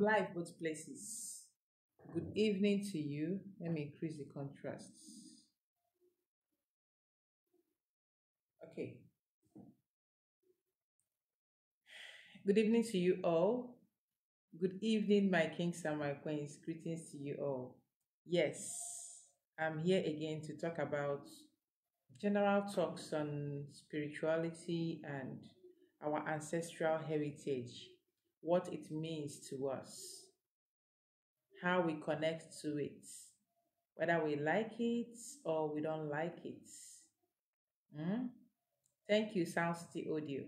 I'm live both places. Good evening to you. Let me increase the contrast. Okay. Good evening to you all. Good evening, my kings and my queens. Greetings to you all. Yes, I'm here again to talk about general talks on spirituality and our ancestral heritage, what it means to us, how we connect to it, whether we like it or we don't like it. Hmm? Thank you, Sound City Audio.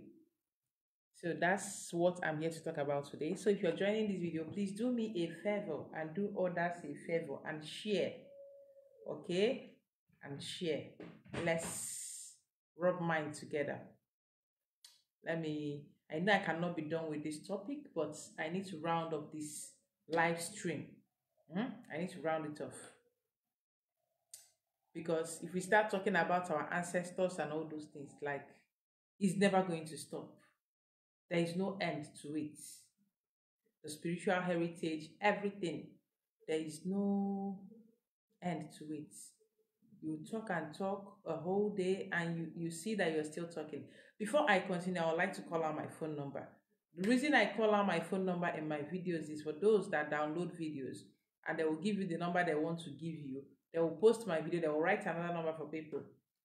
So that's what I'm here to talk about today. So if you're joining this video, please do me a favor and do others a favor and share. Okay? And share. Let's rub mind together. Let me I know I cannot be done with this topic, but I need to round up this live stream. Hmm? I need to round it off. Because if we start talking about our ancestors and all those things, like it's never going to stop. There is no end to it. The spiritual heritage, everything, there is no end to it. You talk and talk a whole day, and you, you see that you're still talking. Before I continue, I would like to call out my phone number. The reason I call out my phone number in my videos is for those that download videos and they will give you the number they want to give you. They will post my video, they will write another number for people.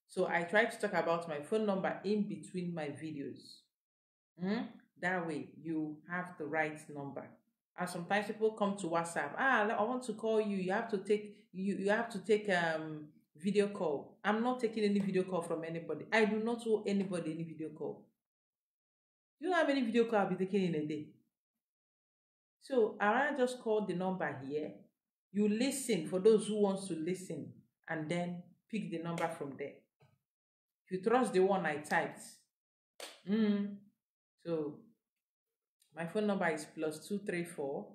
So I try to talk about my phone number in between my videos. Mm? That way you have the right number. And sometimes people come to WhatsApp. Ah, I want to call you. You have to take you you have to take um video call. I'm not taking any video call from anybody. I do not owe anybody any video call. You know how many video call I'll be taking in a day? So I just call the number here. You listen for those who wants to listen and then pick the number from there. If you trust the one I typed, mm, so my phone number is plus two three four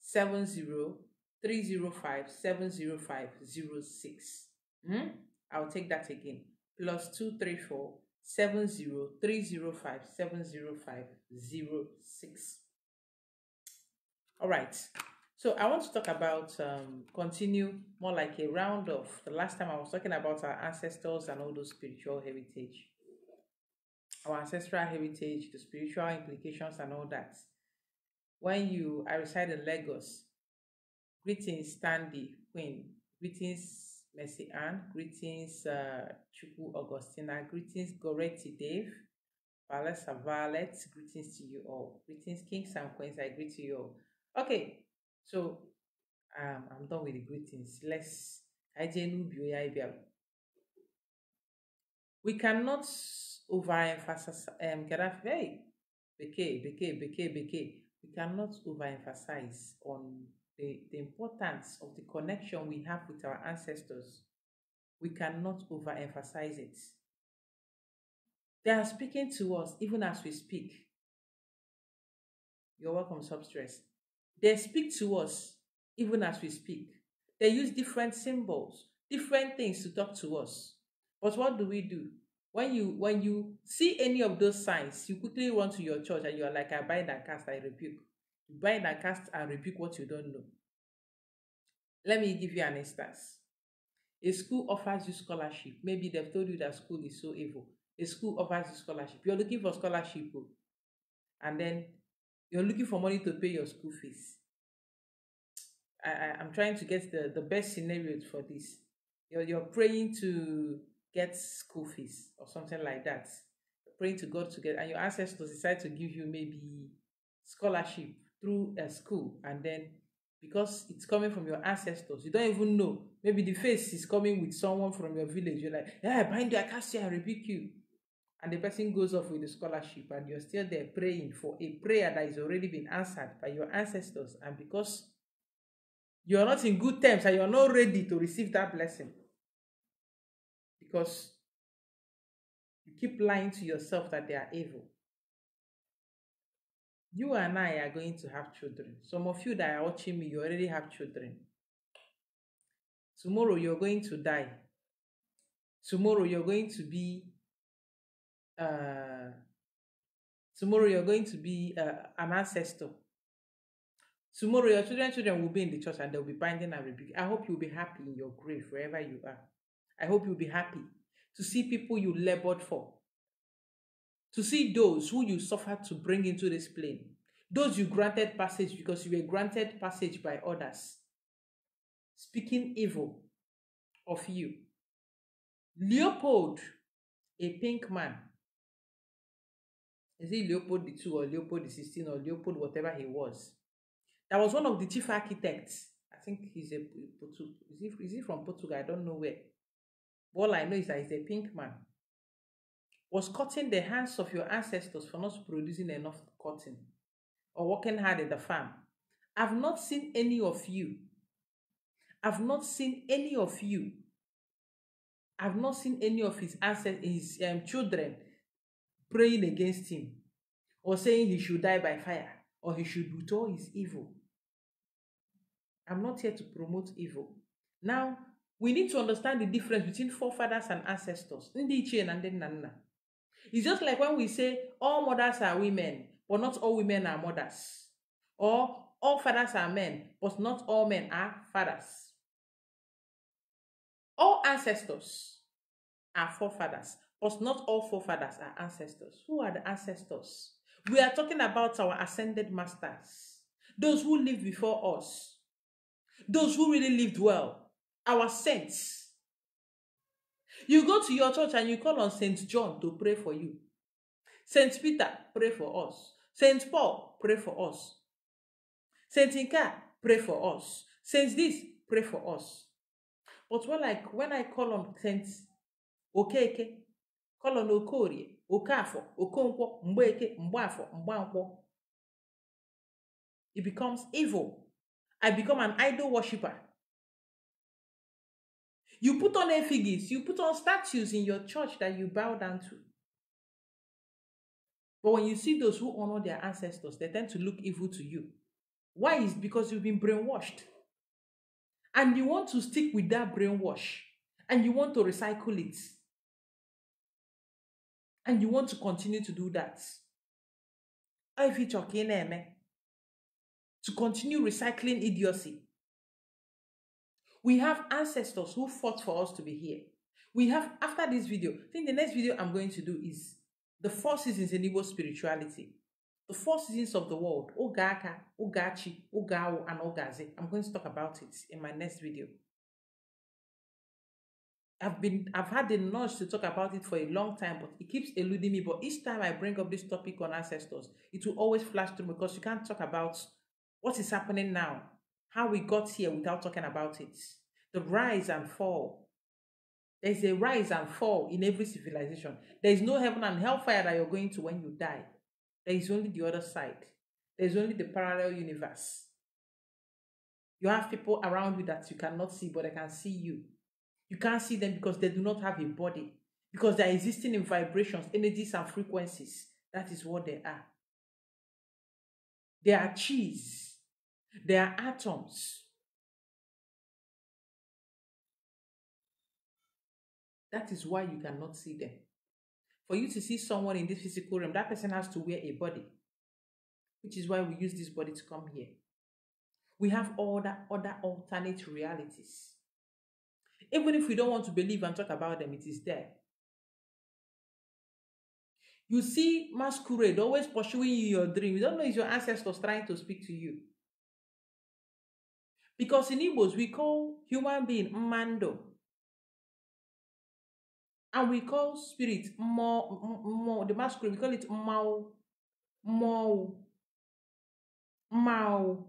seven zero 305 705 06. Hmm? I'll take that again. Plus 234 70 305 705 06. All right. So I want to talk about um, continue more like a round of the last time I was talking about our ancestors and all those spiritual heritage, our ancestral heritage, the spiritual implications and all that. When you I reside in Lagos, Greetings, Stanley Queen. Greetings, Mercy Ann. Greetings, uh, Chuku Augustina. Greetings, Goretti Dave. Valessa Violet. Greetings to you all. Greetings, Kings and Queens. I greet you all. Okay, so um, I'm done with the greetings. Let's. We cannot overemphasize. Um, hey, beke, beke, beke, beke. We cannot overemphasize on the, the importance of the connection we have with our ancestors, we cannot overemphasize it. They are speaking to us even as we speak. You're welcome, Substress. They speak to us even as we speak. They use different symbols, different things to talk to us. But what do we do? When you when you see any of those signs, you quickly run to your church and you are like, I bind and cast, I rebuke. Bind and cast and rebuke what you don't know. Let me give you an instance. A school offers you scholarship. Maybe they've told you that school is so evil. A school offers you scholarship. You're looking for scholarship, oh. and then you're looking for money to pay your school fees. I, I, I'm trying to get the, the best scenarios for this. You're, you're praying to get school fees or something like that. You're praying to God to get, and your ancestors decide to give you maybe scholarship through a school, and then because it's coming from your ancestors. You don't even know. Maybe the face is coming with someone from your village. You're like, yeah, bind you, I cast you, I rebuke you. And the person goes off with the scholarship, and you're still there praying for a prayer that is already been answered by your ancestors. And because you're not in good terms and you're not ready to receive that blessing, because you keep lying to yourself that they are evil you and I are going to have children. Some of you that are watching me, you already have children. Tomorrow you're going to die. Tomorrow you're going to be uh, Tomorrow you're going to be uh, an ancestor. Tomorrow your children children will be in the church and they'll be binding and rebuking. I hope you'll be happy in your grave wherever you are. I hope you'll be happy to see people you labored for. To see those who you suffered to bring into this plane. Those you granted passage because you were granted passage by others. Speaking evil of you. Leopold, a pink man. Is he Leopold the 2 or Leopold the 16 or Leopold whatever he was? That was one of the chief architects. I think he's a. Is he, is he from Portugal? I don't know where. All I know is that he's a pink man. Was cutting the hands of your ancestors for not producing enough cotton or working hard at the farm. I've not seen any of you. I've not seen any of you. I've not seen any of his ancestors, his um, children praying against him or saying he should die by fire or he should withdraw his evil. I'm not here to promote evil. Now, we need to understand the difference between forefathers and ancestors. Ndị ichie na ndị. It's just like when we say all mothers are women, but not all women are mothers. Or all fathers are men, but not all men are fathers. All ancestors are forefathers, but not all forefathers are ancestors. Who are the ancestors? We are talking about our ascended masters, those who lived before us, those who really lived well, our saints. You go to your church and you call on Saint John to pray for you. Saint Peter, pray for us. Saint Paul, pray for us. Saint Inka, pray for us. Saint this, pray for us. But when I when I call on Saint Okeke, call on Okorie, Okafọ, Okonkwo, Mgbeke, Mgbafọ, Mgbankwọ, it becomes evil. I become an idol worshiper. You put on effigies, you put on statues in your church that you bow down to. But when you see those who honor their ancestors, they tend to look evil to you. Why? Is because you've been brainwashed. And you want to stick with that brainwash. And you want to recycle it. And you want to continue to do that. If it's okay, eh, to continue recycling idiocy. We have ancestors who fought for us to be here. We have, after this video, I think the next video I'm going to do is the four seasons in Igbo spirituality. The four seasons of the world, Ogaka, Ogachi, Ogawo, and Ogaze. I'm going to talk about it in my next video. I've been I've had the nudge to talk about it for a long time, but it keeps eluding me. But each time I bring up this topic on ancestors, it will always flash through because you can't talk about what is happening now, how we got here without talking about it. The rise and fall. There's a rise and fall in every civilization. There is no heaven and hellfire that you're going to when you die. There is only the other side. There's only the parallel universe. You have people around you that you cannot see, but they can see you. You can't see them because they do not have a body, because they are existing in vibrations, energies, and frequencies. That is what they are. They are cheese, they are atoms. That is why you cannot see them. For you to see someone in this physical realm, that person has to wear a body, which is why we use this body to come here. We have all other, other alternate realities. Even if we don't want to believe and talk about them, it is there. You see masquerade always pursuing you your dream. You don't know it's your ancestors trying to speak to you. Because in Igbos, we call human being Mando. And we call spirit more, more the masquerade, we call it Mao, Mao, Mao,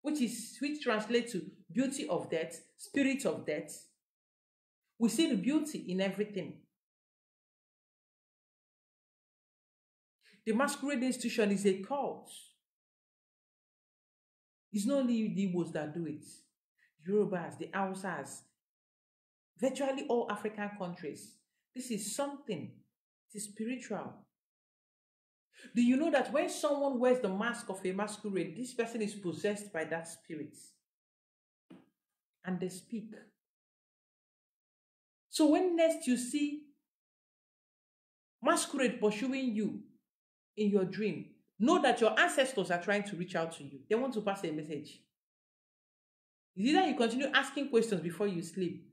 which is which translates to beauty of death, spirit of death. We see the beauty in everything. The masquerade institution is a cult. It's not only the Igbos that do it. Yorubas, the Hausas, virtually all African countries. This is something. It is spiritual. Do you know that when someone wears the mask of a masquerade, this person is possessed by that spirit? And they speak. So when next you see masquerade pursuing you in your dream, know that your ancestors are trying to reach out to you. They want to pass a message. Is either you continue asking questions before you sleep.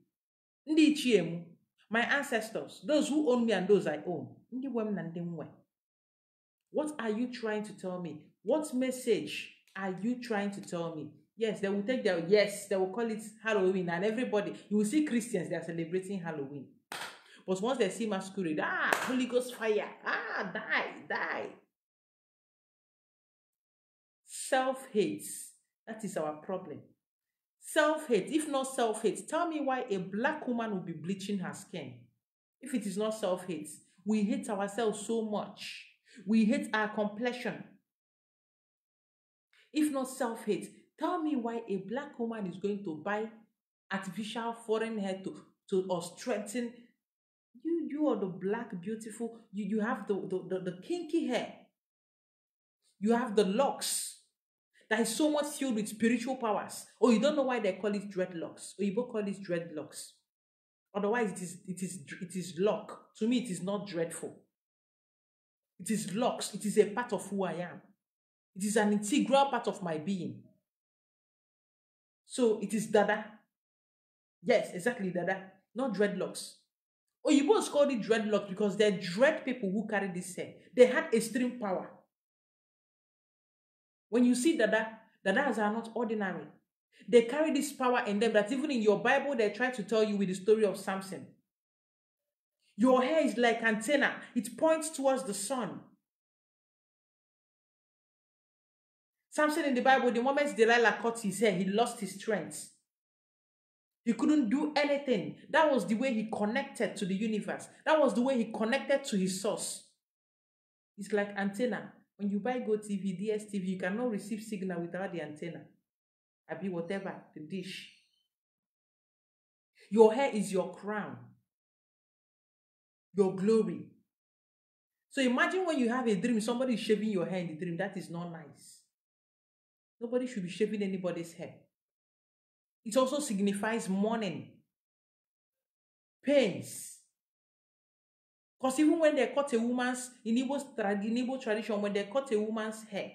Ndị my ancestors, those who own me and those I own. Ndị nwe. What are you trying to tell me? What message are you trying to tell me? Yes, they will take their yes, they will call it Halloween, and everybody you will see Christians they are celebrating Halloween. But once they see masquerade, ah, Holy Ghost fire, ah, die, die. Self hate, that is our problem. Self hate, if not self hate, tell me why a black woman will be bleaching her skin. If it is not self hate, we hate ourselves so much. We hate our complexion. If not self hate, tell me why a black woman is going to buy artificial foreign hair to, to or strengthen you. You are the black, beautiful. You, you have the, the, the, the kinky hair. You have the locks that is so much filled with spiritual powers. Or you don't know why they call it dreadlocks. Both call it dreadlocks. Otherwise, it is it is it is lock. To me, it is not dreadful. It is locks. It is a part of who I am. It is an integral part of my being. So it is dada. Yes, exactly dada. Not dreadlocks. Oh, you both call it dreadlocks because they're dread people who carry this hair. They had extreme power. When you see dada, dadas are not ordinary. They carry this power in them that even in your Bible, they try to tell you with the story of Samson. Your hair is like antenna, it points towards the sun. Samson in the Bible, the moment Delilah cut his hair, he lost his strength. He couldn't do anything. That was the way he connected to the universe. That was the way he connected to his source. It's like antenna. When you buy GOtv, DSTV, you cannot receive signal without the antenna. I be whatever, the dish. Your hair is your crown, your glory. So imagine when you have a dream, somebody is shaving your hair in the dream. That is not nice. Nobody should be shaving anybody's hair. It also signifies mourning, pains. Because even when they cut a woman's, in Igbo, in Igbo tradition, when they cut a woman's hair,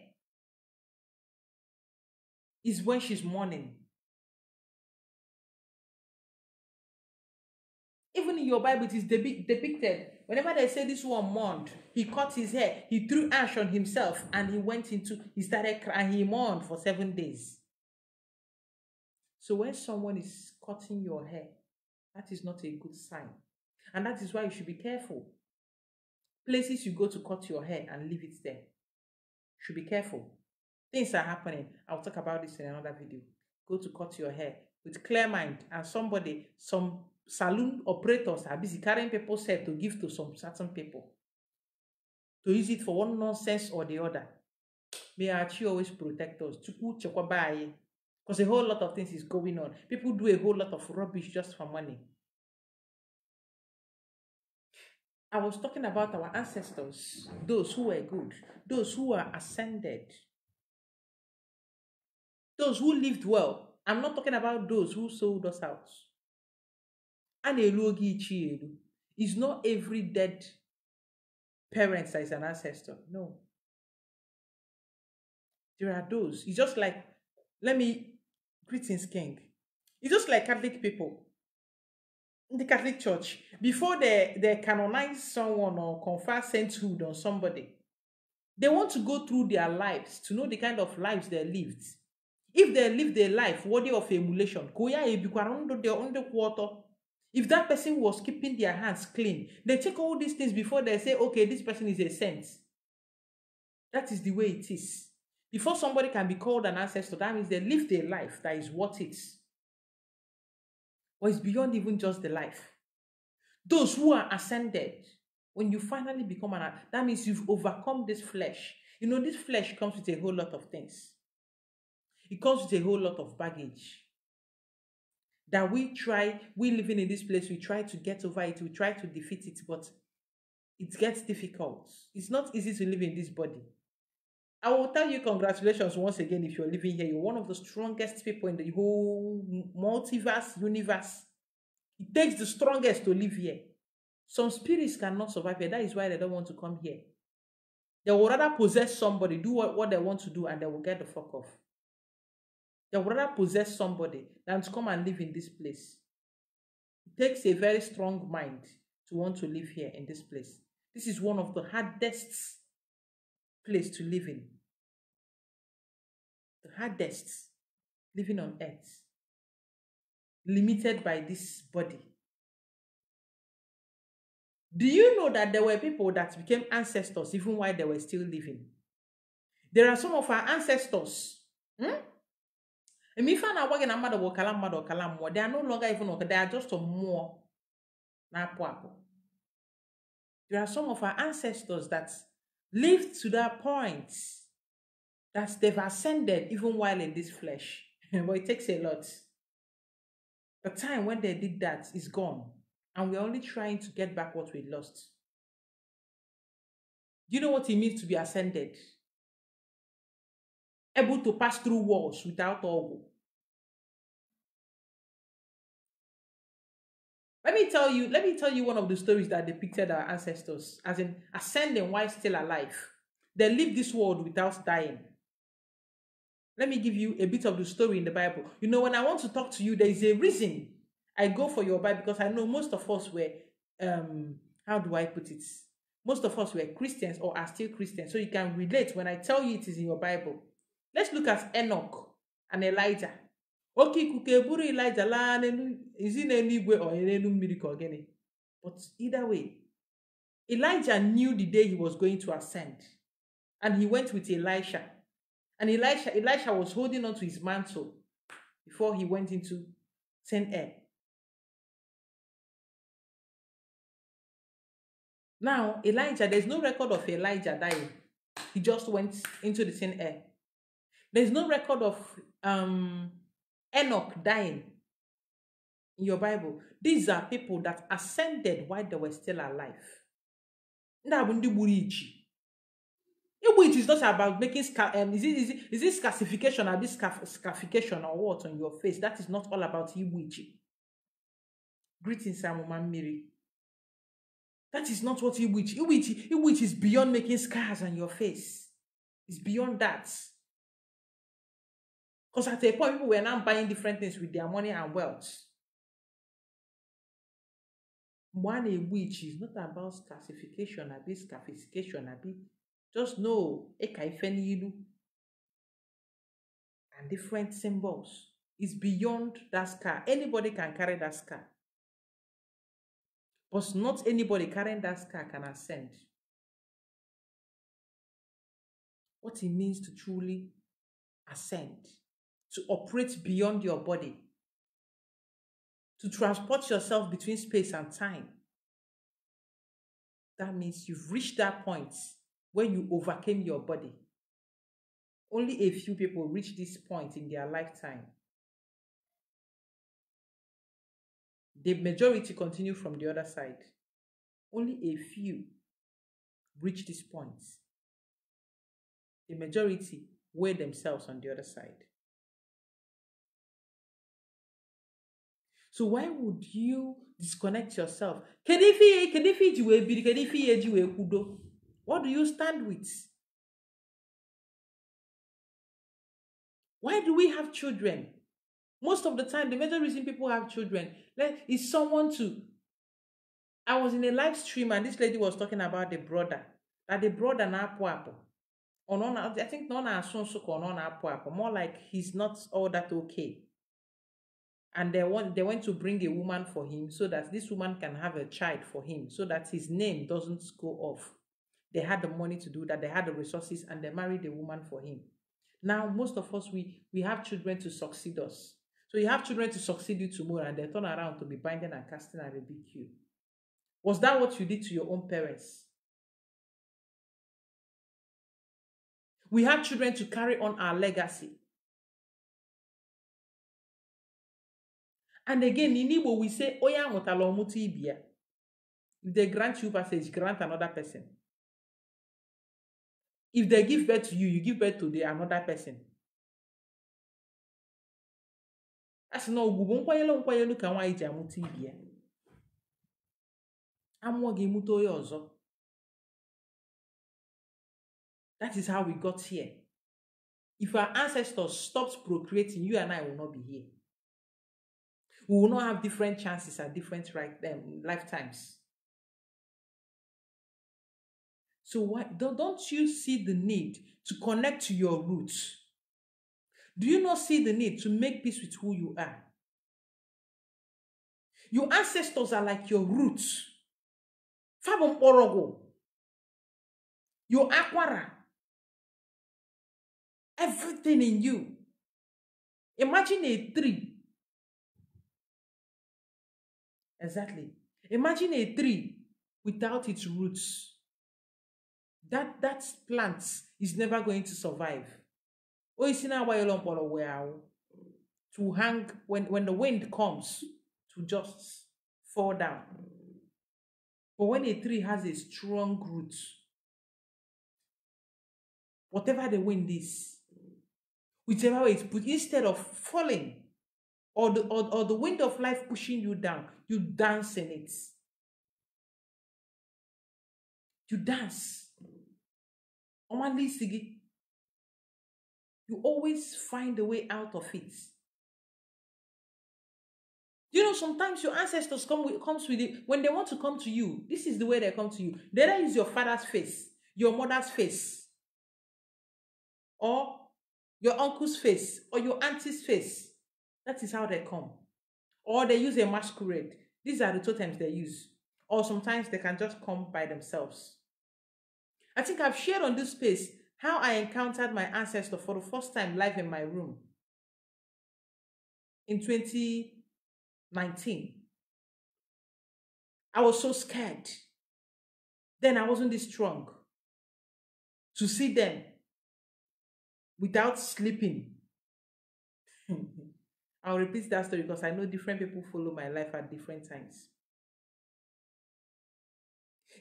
is when she's mourning. Even in your Bible, it is depi- depicted. Whenever they say this one mourned, he cut his hair, he threw ash on himself, and he went into, he started crying, he mourned for seven days. So when someone is cutting your hair, that is not a good sign. And that is why you should be careful. Places you go to cut your hair and leave it there. You should be careful. Things are happening. I'll talk about this in another video. Go to cut your hair with clear mind and somebody, some saloon operators are busy carrying people's hair to give to some certain people. To use it for one nonsense or the other. May Archie always protect us. Because a whole lot of things is going on. People do a whole lot of rubbish just for money. I was talking about our ancestors, those who were good, those who were ascended, those who lived well. I'm not talking about those who sold us out. It's not every dead parent that is an ancestor. No. There are those. It's just like, let me, greetings, King. It's just like Catholic people. The Catholic Church, before they, they canonize someone or confer sainthood on somebody, they want to go through their lives to know the kind of lives they lived. If they live their life worthy of emulation, if that person was keeping their hands clean, they check all these things before they say, okay, this person is a saint. That is the way it is. Before somebody can be called an ancestor, that means they live their life that is what it. But it's beyond even just the life. Those who are ascended, when you finally become an, that means you've overcome this flesh. You know, this flesh comes with a whole lot of things. It comes with a whole lot of baggage that we try, we living in this place, we try to get over it, we try to defeat it, but it gets difficult. It's not easy to live in this body. I will tell you congratulations once again if you're living here. You're one of the strongest people in the whole multiverse universe. It takes the strongest to live here. Some spirits cannot survive here. That is why they don't want to come here. They will rather possess somebody, do what, what they want to do, and they will get the fuck off. They will rather possess somebody than to come and live in this place. It takes a very strong mind to want to live here in this place. This is one of the hardest place to live in. The hardest living on earth. Limited by this body. Do you know that there were people that became ancestors even while they were still living? There are some of our ancestors. Hmm? And if I na mmadụ bụ ọkala mmadụ ọkala mmụọ, they are no longer even they are just na-apụ apụ. There are some of our ancestors that lived to that point that they've ascended even while in this flesh. but it takes a lot. The time when they did that is gone, and we're only trying to get back what we lost. Do you know what it means to be ascended? Able to pass through walls without all. Let me tell you, let me tell you one of the stories that depicted our ancestors as in ascending while still alive. They lived this world without dying. Let me give you a bit of the story in the Bible. You know, when I want to talk to you, there is a reason I go for your Bible because I know most of us were, um, how do I put it? Most of us were Christians or are still Christians. So you can relate when I tell you it is in your Bible. Let's look at Enoch and Elijah. Oke ikuku eburu Elijah laa n'elu izi n'elu igwe or n'elu mmiri ka ọ gịnị? But either way Elijah knew the day he was going to ascend. And he went with Elisha. And Elisha Elisha was holding on to his mantle before he went into thin air. Now Elijah there's no record of Elijah dying. He just went into the thin air. There's no record of um Enoch dying in your Bible. These are people that ascended while they were still alive. Ichi is not about making um, is it is it is it scarification or this scarification or what on your face? That is not all about igbu ichi. Greetings, Amuma Mmiri. That is not what igbu ichi. Igbu ichi, igbu ichi is beyond making scars on your face. It's beyond that. Because at a point, people were now buying different things with their money and wealth. One a witch is not about scarification, a bit scarification, a bit. Just know, eka ilu and different symbols. It's beyond that scar. Anybody can carry that scar. But not anybody carrying that scar can ascend. What it means to truly ascend to operate beyond your body, to transport yourself between space and time. That means you've reached that point where you overcame your body. Only a few people reach this point in their lifetime. The majority continue from the other side. Only a few reach this point. The majority weigh themselves on the other side. So why would you disconnect yourself? Kedu ife ihe kedu ife iji wee biri kedu ife ihe eji wee kwudo? What do you stand with? Why do we have children? Most of the time, the major reason people have children is someone to. I was in a live stream and this lady was talking about the brother. That the brother na-apụ apụ. Ọ nọ na, I think na ọ na-asụ nsụ ka ọ nọ na-apụ apụ. More like he's not all that okay. And they want they went to bring a woman for him so that this woman can have a child for him so that his name doesn't go off. They had the money to do that. They had the resources and they married a woman for him. Now most of us we we have children to succeed us. So you have children to succeed you tomorrow and they turn around to be binding and casting and rebuke you. Was that what you did to your own parents? We have children to carry on our legacy And again, in Igbo, we say, Oya mutala omutu ibia. If they grant you passage, grant another person. If they give birth to you, you give birth to the another person. Asị na ogbugbo nkwanyelu nkwanyelu ka nwaanyị ji amụta ibi ya. amụọ ga-emute onye ọzọ that is how we got here if our ancestors stopped procreating you and i will not be here we will not have different chances at different right um, lifetimes. So why don't, you see the need to connect to your roots? Do you not see the need to make peace with who you are? Your ancestors are like your roots. Fa bụ mkpọrọgwụ your akwara. Everything in you. Imagine a tree exactly. Imagine a tree without its roots. That that plant is never going to survive. To hang when when the wind comes to just fall down. But when a tree has a strong root whatever the wind is whichever way it's put instead of falling or the or, or the wind of life pushing you down you dance in it. You dance. You always find a way out of it. You know sometimes your ancestors come with comes with it when they want to come to you this is the way they come to you. Don't use your father's face your mother's face or your uncle's face or your auntie's face that is how they come. Or they use a masquerade these are the totems they use. Or sometimes they can just come by themselves. I think i've shared on this space how i encountered my ancestor for the first time live in my room. In 2019 i was so scared. Then i wasn't this strong to see them without sleeping I'll repeat that story because I know different people follow my life at different times.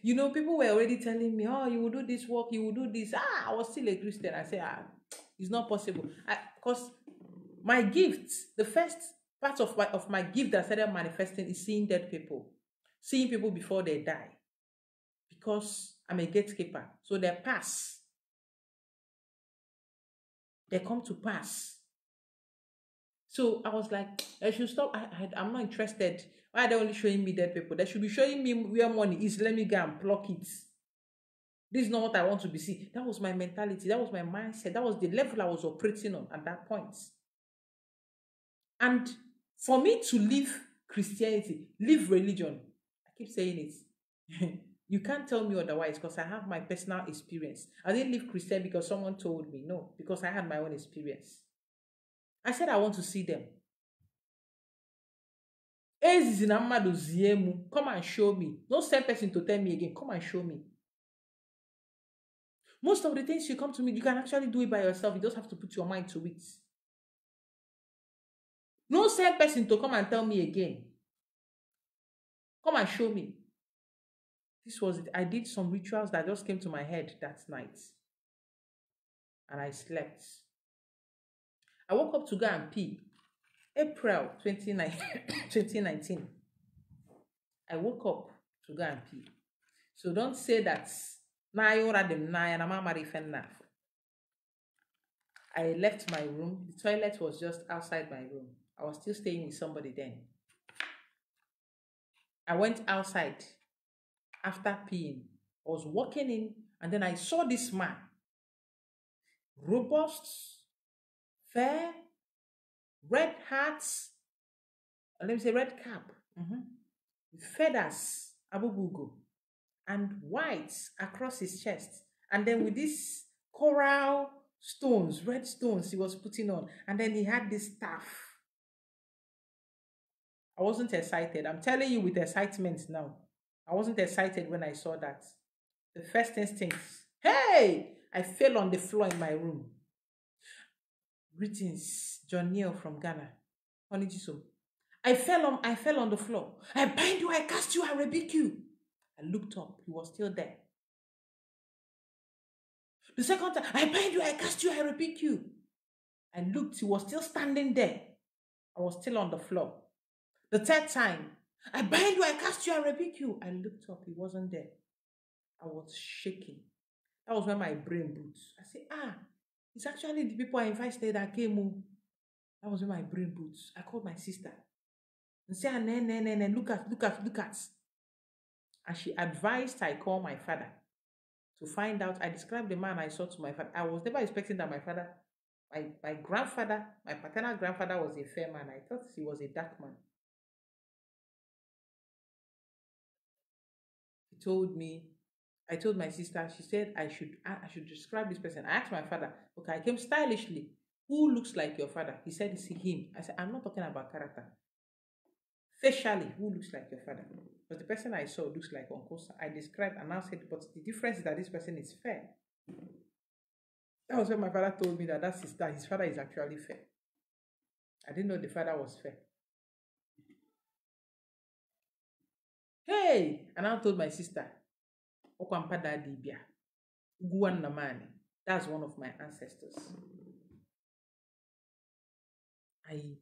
You know, people were already telling me, oh, you will do this work, you will do this. Ah, I was still a Christian. I said, ah, it's not possible. Because my gift, the first part of my, of my gift that started manifesting is seeing dead people, seeing people before they die. Because I'm a gatekeeper. So they pass. They come to pass. So I was like, I should stop. I, I, I'm not interested. Why are they only showing me dead people? They should be showing me where money is. Let me go and pluck it. This is not what I want to be seen. That was my mentality. That was my mindset. That was the level I was operating on at that point. And for me to leave Christianity, leave religion, I keep saying it. you can't tell me otherwise because I have my personal experience. I didn't leave Christian because someone told me. No, because I had my own experience. I said I want to see them. Ezizi na mmadụ zie mu. Come and show me. No same person to tell me again. Come and show me. Most of the things you come to me, you can actually do it by yourself. You just have to put your mind to it. No same person to come and tell me again. Come and show me. This was it. I did some rituals that just came to my head that night. And I slept. I woke up to go and pee. April 29, 2019. I woke up to go and pee. So don't say that na yora dem na ya na mama I left my room. The toilet was just outside my room. I was still staying with somebody then. I went outside after peeing. I was walking in and then I saw this man. Robust, fair, red hats, let me say red cap, mm-hmm, with feathers, abubugo, and whites across his chest. And then with these coral stones, red stones he was putting on. And then he had this staff. I wasn't excited. I'm telling you with excitement now. I wasn't excited when I saw that. The first instinct, hey, I fell on the floor in my room. Greetings, John Neil from Ghana. Onijiso. I fell on I fell on the floor. I bind you, I cast you, I rebuke you. I looked up, he was still there. The second time, I bind you, I cast you, I rebuke you. I looked, he was still standing there. I was still on the floor. The third time, I bind you, I cast you, I rebuke you. I looked up, he wasn't there. I was shaking. That was when my brain boots. I said, ah, it's actually the people I invited that came. oh." That was when my brain boots. I called my sister and said, ah, nah, nah, nah, look at, look at, look at. And she advised I call my father to find out. I described the man I saw to my father. I was never expecting that my father, my, my grandfather, my paternal grandfather was a fair man. I thought he was a dark man. He told me, I told my sister, she said I should I I should describe this person. I asked my father, okay, I came stylishly. Who looks like your father? He said it's him. I said, I'm not talking about character. Facially, who looks like your father? Because the person I saw looks like Uncle. I described and now said, but the difference is that this person is fair. That was when my father told me that that his father is actually fair. I didn't know the father was fair. Hey! And I told my sister, Namani. That's one of my ancestors. I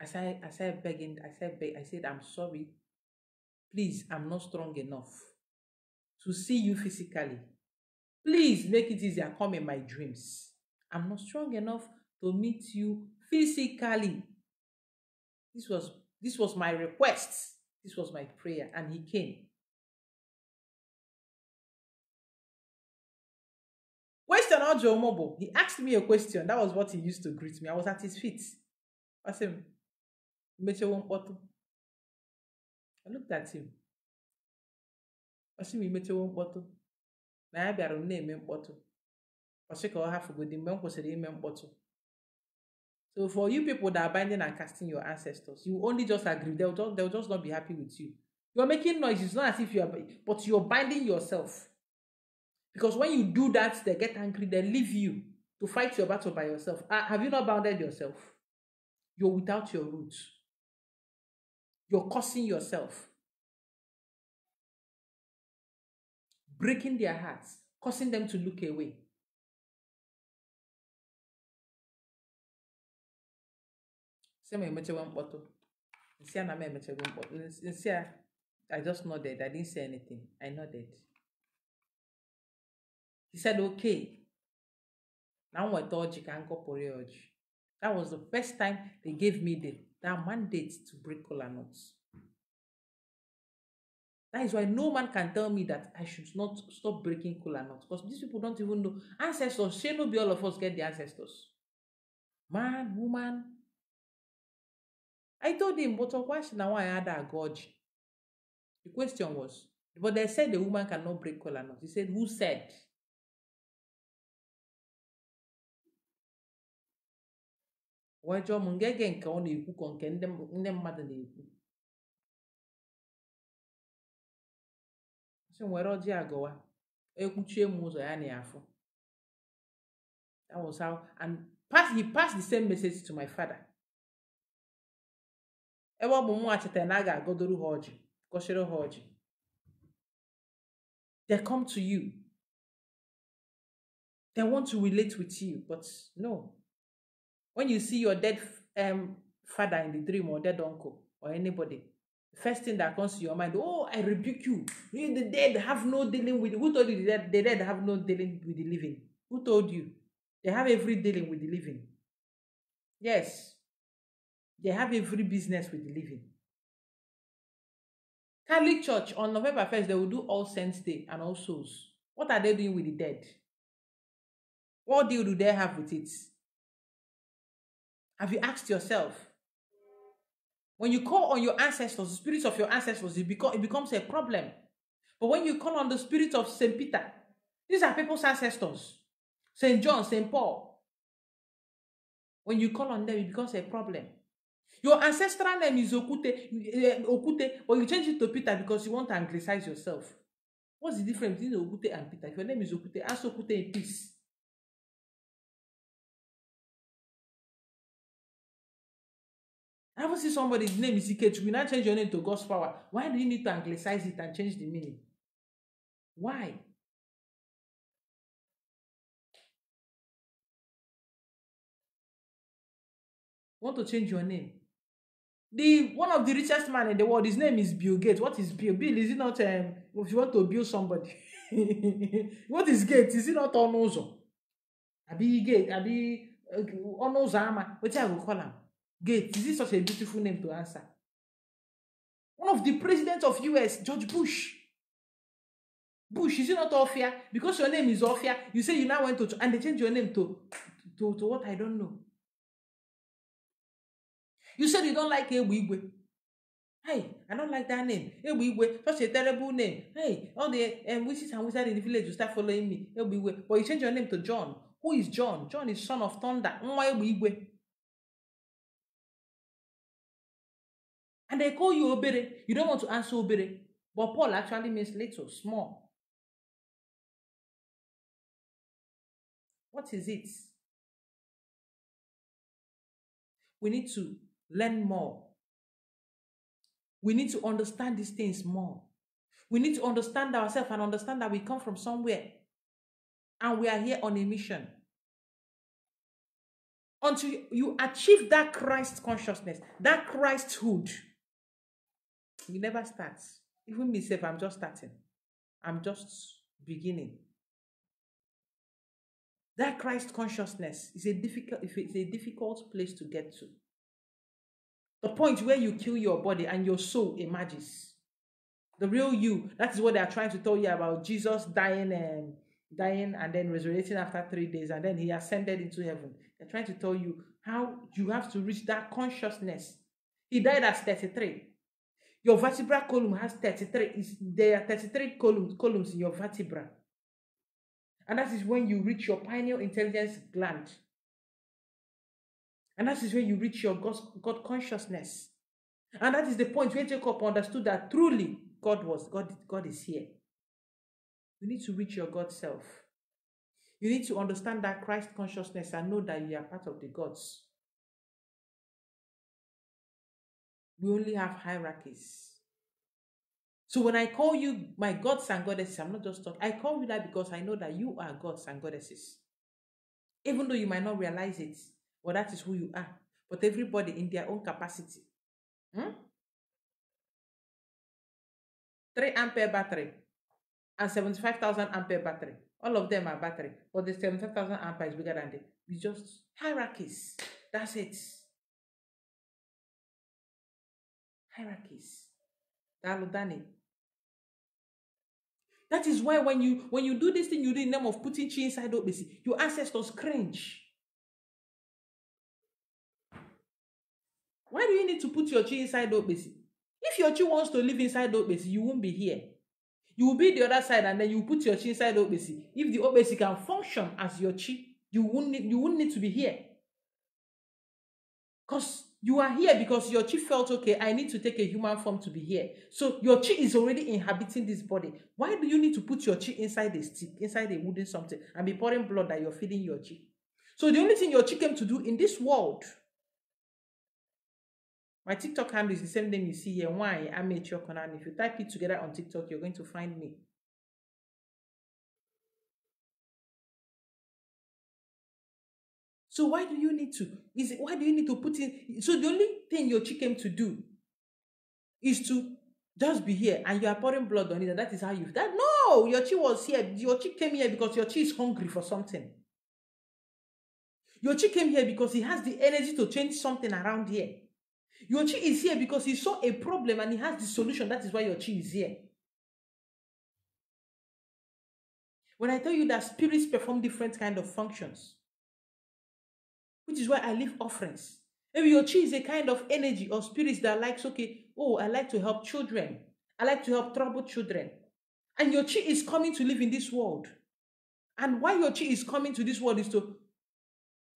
I said, I begging, I said, beg, I said, I'm sorry. Please, I'm not strong enough to see you physically. Please make it easier. Come in my dreams. I'm not strong enough to meet you physically. This was this was my request. This was my prayer, and he came. Question Ojo Mobile. He asked me a question. That was what he used to greet me. I was at his feet. I said, "Meche mkpọtụ." I looked at him. Ọ sị m imechewo mkpọtụ na ya bịara m na-eme mkpọtụ ọ sị ka ọ hafugodi mgbe m kwụsịrị ime mkpọtụ so for you people that are binding and casting your ancestors you only just agree. They'll just, they'll just not be happy with you. You're making noise. It's not as if you are but you're binding yourself. Because when you do that they get angry. They leave you to fight your battle by yourself. Ah, have you not bounded yourself? You're without your roots. You're cursing yourself. Breaking their hearts, causing them to look away. Sị m emechewo mkpọtụ. Nsị a na m emechego mkpọtụ. Ns- Nsị just nodded. I didn't say anything. I nodded. He said, okay. Now ka m kọpụrụ ya ọjị. That was the first time they gave me the that mandate to break kola nuts. That is why no man can tell me that I should not stop breaking kola nuts because these people don't even know ancestors. Say no be all of us get the ancestors. Man, woman. I told him, but why should now I had a gorge? The question was, but they said the woman cannot break kola. He said, who said? Wee jụọ m ngege nke ọ na-ekwu ka nke ndị mmadụ na-ekwu. sị nwere ọjị agụwa ekpuchie m ụzọ ya na that was how and pass he passed the same message to my father ebe ọ bụ nwa chetara na a ga-agọdoro ha ọjị gọchiri ha ọjị they come to you they want to relate with you but no when you see your dead um, father in the dream or dead uncle or anybody first thing that comes to your mind, oh, I rebuke you. You, the dead have no dealing with who told you the dead, the dead have no dealing with the living? Who told you? They have every dealing with the living. Yes. They have every business with the living. Catholic Church on November 1st, they will do All Saints Day and All Souls. What are they doing with the dead? What deal do they have with it? Have you asked yourself? When you call on your ancestors, the spirits of your ancestors, it, become, it becomes a problem. But when you call on the spirit of St. Peter, these are people's ancestors. St. John, St. Paul. When you call on them, it becomes a problem. Your ancestral name is Okute, eh, Okute, but you change it to Peter because you want to anglicize yourself. What's the difference between Okute and Peter? If your name is Okute, ask Okute in peace. I haven't seen somebody's name is Ikechu. You now change your name to God's power. Why do you need to anglicize it and change the meaning? Why? Want to change your name? The one of the richest man in the world his name is bill gates. What is bill? Bill is it not um, if you want to build somebody? What is gate is it not ọnụ abi gate abi uh, ọnụ ụzọ ama? Wetin i go call am gate is it such a beautiful name to answer? One of the presidents of us george bush. Bush is it not ofia? Because your name is ofia you say you now went to and they change your name to to to what? I don't know you said you don't like egbe igwe hey i don't like that name. Egbe igwe such a terrible name. Hey all the um, witches and wizards in the village will start following me. Egbe igwe but you change your name to john. Who is john? John is son of thunder. Nwa egbe igwe and they call you obere. You don't want to answer obere. But paul actually means little small. What is it? We need to learn more. We need to understand these things more. We need to understand ourselves and understand that we come from somewhere and we are here on a mission. Until you achieve that christ consciousness that christhood you never start. Even myself, i'm just starting. I'm just beginning. That christ consciousness is a difficult if it's a difficult place to get to the point where you kill your body and your soul emerges. The real you that is what they are trying to tell you about jesus dying and dying and then resurrecting after three days and then he ascended into heaven. They're trying to tell you how you have to reach that consciousness. He died at 33 your vertebral column has 33 is there are 33 columns columns in your vertebra. And that is when you reach your pineal intelligence gland and that is where you reach your God, God consciousness and that is the point where jacob understood that truly god was god god is here you need to reach your god self you need to understand that christ consciousness and know that you are part of the gods we only have hierarchies. So when I call you my gods and goddesses, I'm not just talking. I call you that because I know that you are gods and goddesses. Even though you might not realize it, but that is who you are. But everybody in their own capacity. Hmm? 3 ampere battery and 75,000 ampere battery. All of them are battery, but the 75,000 ampere is bigger than the. We just hierarchies. That's it. hierarchies. That is why when you when you do this thing, you do in the name of putting chi inside Obesi, your ancestors cringe. Why do you need to put your chi inside Obesi? If your chi wants to live inside Obesi, you won't be here. You will be the other side, and then you put your chi inside Obesi. If the Obesi can function as your chi, you won't need, you won't need to be here. Because you are here because your chi felt okay i need to take a human form to be here so your chi is already inhabiting this body why do you need to put your chi inside a stick inside a wooden something and be pouring blood that you're feeding your chi so the only thing your chi came to do in this world my tiktok handle is the same name you see here why amateur conan if you type it together on tiktok you're going to find me So why do you need to? Is it, why do you need to put in? So the only thing your chi came to do is to just be here, and you are pouring blood on it, and that is how you. That no, your chi was here. Your chi came here because your chi is hungry for something. Your chi came here because he has the energy to change something around here. Your chi is here because he saw a problem and he has the solution. That is why your chi is here. When I tell you that spirits perform different kind of functions, which is why I leave offerings. Maybe your chi is a kind of energy or spirits that likes, okay, oh, I like to help children. I like to help troubled children. And your chi is coming to live in this world. And why your chi is coming to this world is to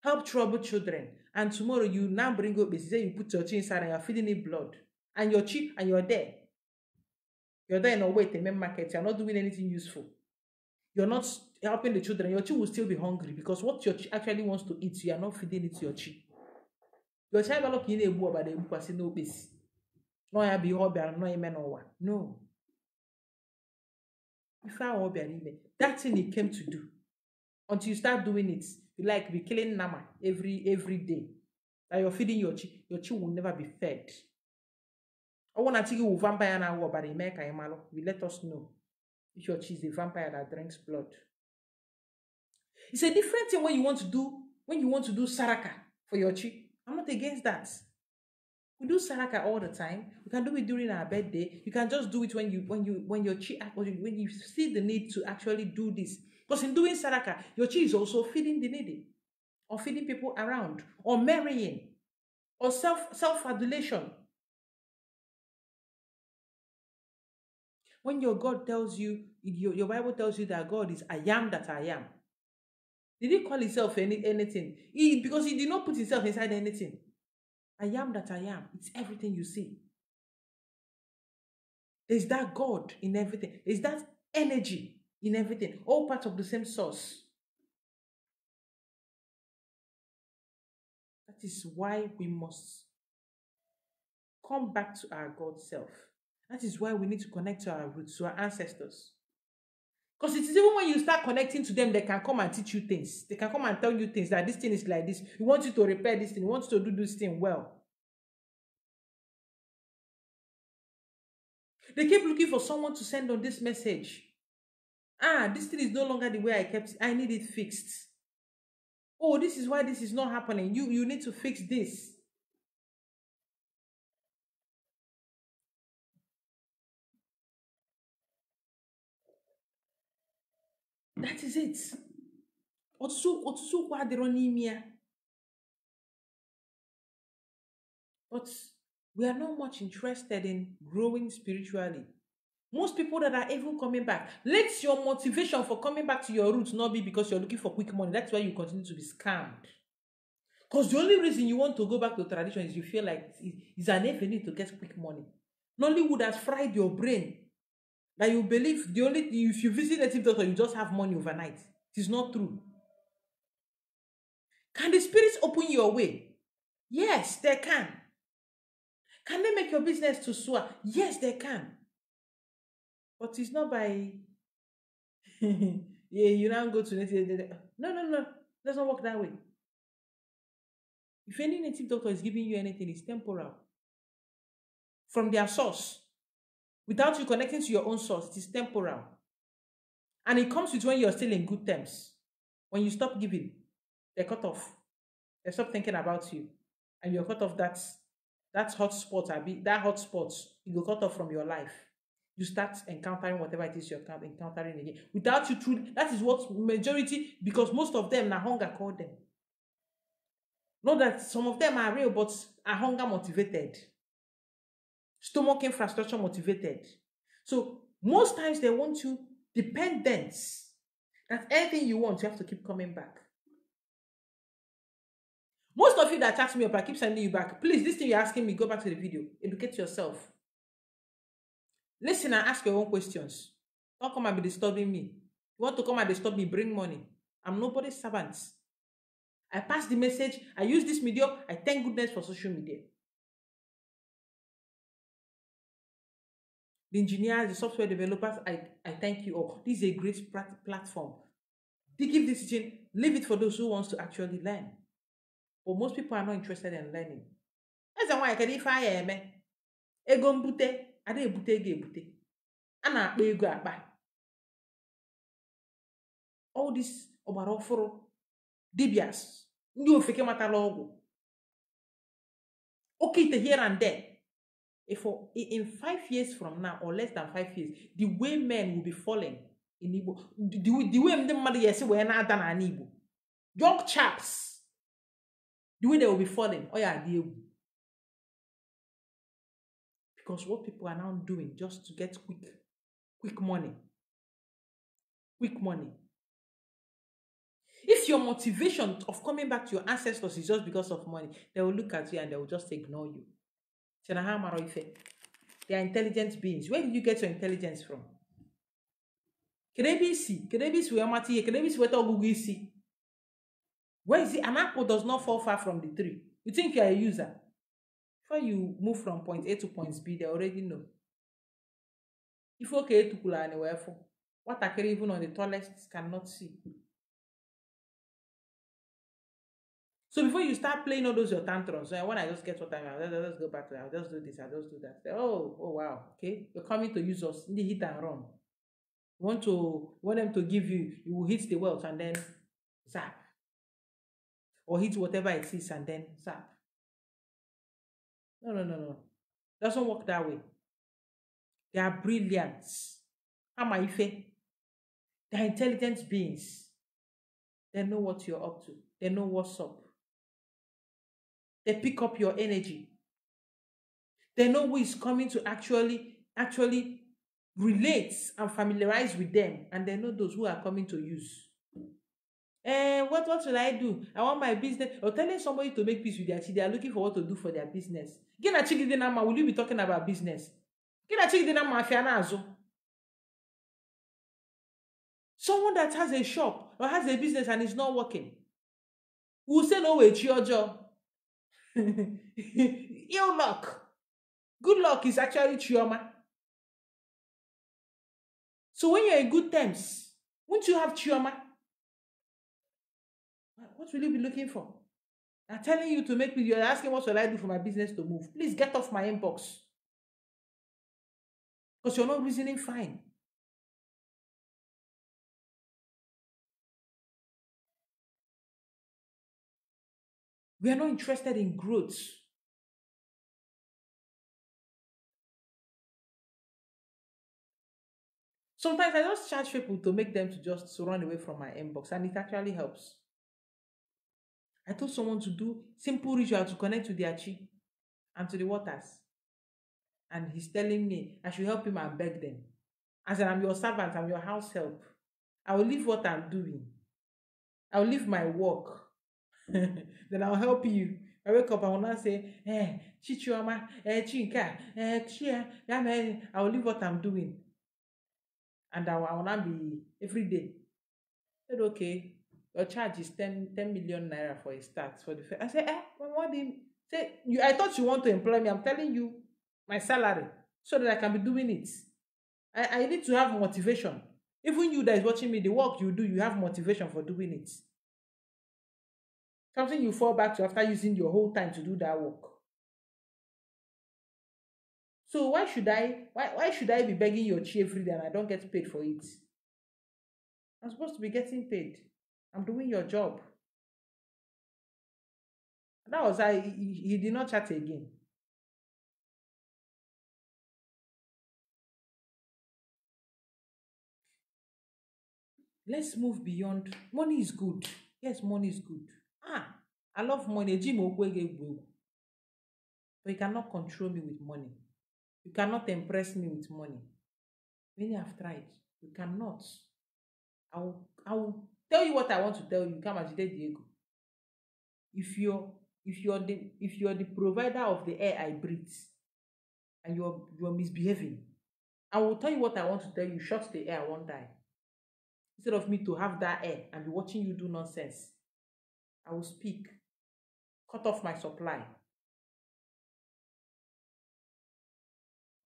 help troubled children. And tomorrow you now bring up say you put your chi inside and you're feeding it blood. And your chi and you're there. You're there in a way, main market, you're not doing anything useful. You're not helping the children, your chi will still be hungry because what your chi actually wants to eat, you are not feeding it to your chi. Your chi bụ ka ị na-egbu ọbara egbukwasị n'okpesi. Nọ ya bụ ihe ọ bịara nọ ime n'ụwa. No. Ife ahụ ọ bịara ime. That thing he came to do. Until you start doing it, you like be killing nama every every day. That you're feeding your chi, your chi will never be fed. ọwụ na chi gị wụ vampire ka anyị malụ you let us know if your chi is a vampire that drinks blood. It's a different thing when you want to do when you want to do saraka for your chi. I'm not against that. We do saraka all the time. We can do it during our birthday. You can just do it when you when you when your chi when you see the need to actually do this because in doing saraka your chi is also feeding the needy or feeding people around or marrying or self self-adulation. When your god tells you your, your bible tells you that god is i am that i am. Did he call himself any anything? He because he did not put himself inside anything. I am that i am. It's everything you see. There's that god in everything. There's that energy in everything all part of the same source that is why we must come back to our god self that is why we need to connect to our roots to our ancestors because it is even when you start connecting to them, they can come and teach you things. They can come and tell you things that this thing is like this. We want you to repair this thing. We want you to do this thing well. They keep looking for someone to send on this message. Ah, this thing is no longer the way I kept it. I need it fixed. Oh, this is why this is not happening. You you need to fix this. That is it. Ọtụtụ ọtụtụ okwu adịrọ n'ime ya. But we are not much interested in growing spiritually. Most people that are even coming back, let your motivation for coming back to your roots not be because you're looking for quick money. That's why you continue to be scammed. Because the only reason you want to go back to tradition is you feel like it's an avenue to get quick money. Nollywood has fried your brain that you believe the only if you visit native doctor, you just have money overnight. It is not true. Can the spirits open your way? Yes, they can. Can they make your business to soar? Yes, they can. But it's not by yeah, you now go to native. No, no, no. It doesn't work that way. If any native doctor is giving you anything, it's temporal. From their source. Without you connecting to your own source, it is temporal. And it comes with when you're still in good terms. When you stop giving, they cut off. They stop thinking about you. And you're cut off that that hot spot, that hot spot, you go cut off from your life. You start encountering whatever it is you're encountering again. Without you truly, that is what majority, because most of them na hunger call them. Not that some of them are real, but are hunger motivated. Stomach infrastructure motivated. So most times they want you dependent. That anything you want, you have to keep coming back. Most of you that ask me up, I keep sending you back. Please, this thing you're asking me, go back to the video. Educate yourself. Listen and ask your own questions. Don't come and be disturbing me. You want to come and disturb me, bring money. I'm nobody's servant. I pass the message. I use this medium. I thank goodness for social media. The engineers, the software developers, I, I thank you all. This is a great plat- platform. They give this teaching, leave it for those who wants to actually learn. But most people are not interested in learning. Eze nwaanyị kedu ife anyị eme? Ego mbute, ada ebute ego ebute. A na-akpa ego akpa. All this ọgbara ọfụrụ, dibias, ndị ofeke matala ọgwụ. Okay, ite here and there. If in five years from now or less than five years, the way men will be falling in Igbo, the, way- ndị mmadụ ga-esi wee na-ada n'ala Igbo, young chaps, the way they will be falling, ọ ya egwu. Because what people are now doing just to get quick, quick money, quick money. If your motivation of coming back to your ancestors is just because of money, they will look at you and they will just ignore you. They are intelligent beings. Where did you get your intelligence from? Kedu ebe isi? Kedu ebe isi wee mata ihe? Kedu ebe isi weta ọgụgụ isi? Where is it? An apple does not fall far from the tree. You think you are a user. Before you move from point A to point B, they already know. Ife oke etukwula anyị wee fụ. Nwatakịrị even on the tallest cannot see. So before you start playing all those your tantrums, eh, when I just get what time, I'll just, go back to I'll just do this, I'll just do that. Oh, oh wow, okay. You're coming to use us in the hit and run. You want to you want them to give you, you will hit the wealth and then zap. Or hit whatever it is and then zap. No, no, no, no. Doesn't work that way. They are brilliant. Amaife. They are intelligent beings. They know what you're up to. They know what's up. They pick up your energy. They know who is coming to actually, actually relate and familiarize with them. And they know those who are coming to use. Eh, what, what should I do? I want my business. Or telling somebody to make peace with their chi, they are looking for what to do for their business. Gina Chigidinama, will you be talking about business? Gina Chigidinama, Fianazo. Someone that has a shop or has a business and is not working will say, No, your job. Ill luck. Good luck is actually chioma. So when you're in good terms, won't you have chioma? What will you be looking for? I'm telling you to make me, you're asking what should I do for my business to move. Please get off my inbox. Because you're not reasoning fine. We are not interested in growth. Sometimes I just charge people to make them to just run away from my inbox, and it actually helps. I told someone to do simple ritual to connect to their chi and to the waters. And he's telling me I should help him and beg them. I said, I'm your servant, I'm your house help. I will leave what I'm doing. I will leave my work. then I'll help you. I wake up, I will not say, eh, Chichioma, eh, Chinka, eh, Chia, I will leave what I'm doing. And I will, I will not be every day. I said, okay, your charge is 10, 10 million naira for a start for the first. I said, eh, what do you say? You, I thought you want to employ me. I'm telling you my salary so that I can be doing it. I, I need to have motivation. Even you that is watching me, the work you do, you have motivation for doing it. Something you fall back to after using your whole time to do that work. So why should I why why should I be begging your chi every day and I don't get paid for it? I'm supposed to be getting paid. I'm doing your job. That was I. He, he did not chat again. Let's move beyond. Money is good. Yes, money is good. Ah, I love money. Jim Okwege But you cannot control me with money. You cannot impress me with money. Many have tried. You cannot. I will, I will tell you what I want to tell you. Come as Diego. If you're if you're the if you're the provider of the air I breathe and you're you're misbehaving, I will tell you what I want to tell you. Shut the air, I won't die. Instead of me to have that air and be watching you do nonsense, I will speak. Cut off my supply.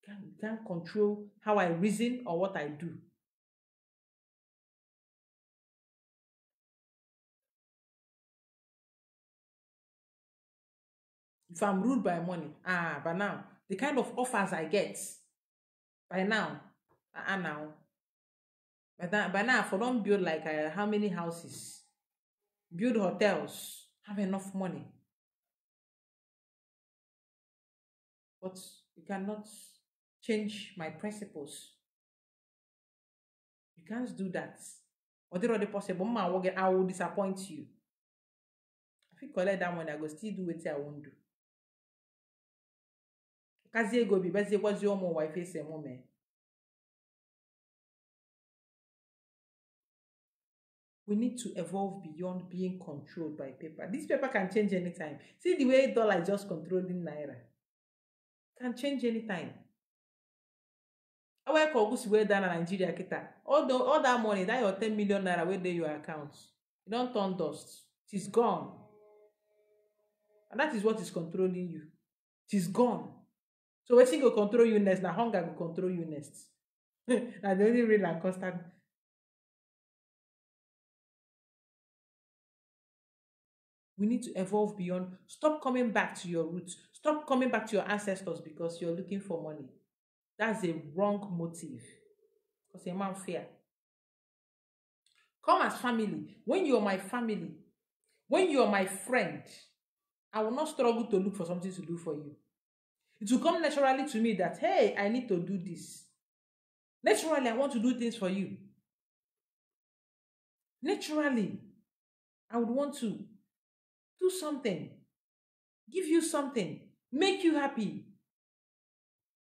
Can't, can't control how I reason or what I do. If I'm ruled by money, ah, but now the kind of offers I get by now, ah, now, by now, by now, for don't build like uh, how many houses, build hotels, have enough money, but you cannot change my principles. You can't do that. Whatever possible, I will disappoint you. If you collect that money, I go still do what I won't do. Kazi ego bibazikwazi ụmụ ụwa ife esi eme mee we need to evolve beyond being controlled by paper. This paper can change anytime. See the way dollar is just controlling naira. Can change anytime. Si wee daa na nigeria kịta all, the, all that money that your ten million naira wey dey your account e don turn dust. It is gone. And that is what is controlling you. It is gone so wetin go control you next na hunger go control you next na the only real and constant We need to evolve beyond. Stop coming back to your roots. Stop coming back to your ancestors because you're looking for money. That's a wrong motive. Because a man fear. Come as family. When you're my family, when you're my friend, I will not struggle to look for something to do for you. It will come naturally to me that, hey, I need to do this. Naturally, I want to do things for you. Naturally, I would want to do something, give you something, make you happy.